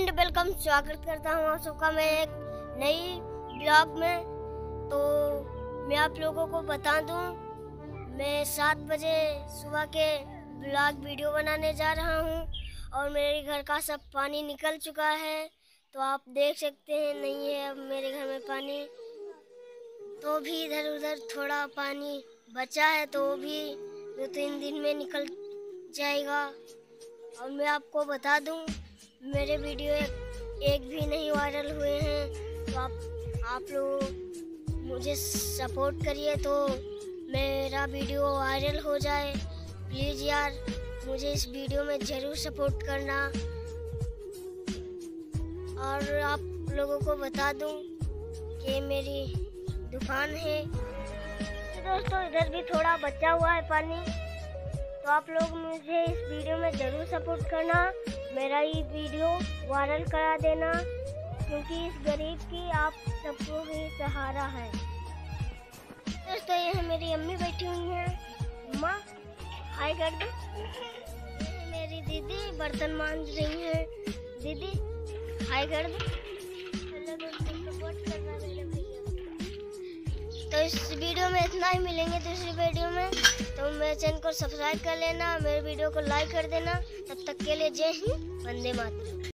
And welcome स्वागत करता हूँ आप सबका मैं एक नई ब्लॉग में। तो मैं आप लोगों को बता दूँ, मैं सात बजे सुबह के ब्लॉग वीडियो बनाने जा रहा हूँ और मेरे घर का सब पानी निकल चुका है। तो आप देख सकते हैं, नहीं है अब मेरे घर में पानी। तो भी इधर उधर थोड़ा पानी बचा है तो भी दो तीन दिन में निकल जाएगा। और मैं आपको बता दूँ मेरे वीडियो एक, भी नहीं वायरल हुए हैं। तो आप आप लोग मुझे सपोर्ट करिए तो मेरा वीडियो वायरल हो जाए। प्लीज़ यार मुझे इस वीडियो में ज़रूर सपोर्ट करना। और आप लोगों को बता दूँ कि मेरी दुकान है। तो दोस्तों इधर भी थोड़ा बचा हुआ है पानी। तो आप लोग मुझे इस वीडियो में ज़रूर सपोर्ट करना। मेरा ये वीडियो वायरल करा देना, क्योंकि इस गरीब की आप सबको ही सहारा है। दोस्तों यह मेरी अम्मी बैठी हुई हैं। माँ हाय कर दो। मेरी दीदी बर्तन मांज रही हैं। दीदी, हाय कर दो। इस वीडियो में इतना ही मिलेंगे दूसरी वीडियो में। तो मेरे चैनल को सब्सक्राइब कर लेना, मेरे वीडियो को लाइक कर देना। तब तक के लिए जय हिंद, वंदे मातरम।